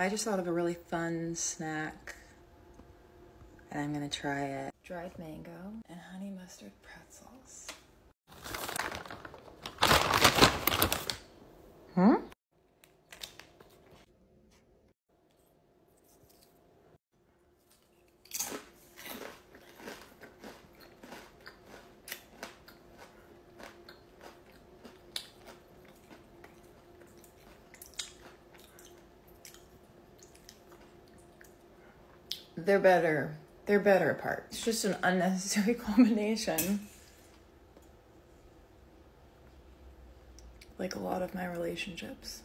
I just thought of a really fun snack and I'm gonna try it. Dried mango and honey mustard. They're better. They're better apart. It's just an unnecessary combination. Like a lot of my relationships.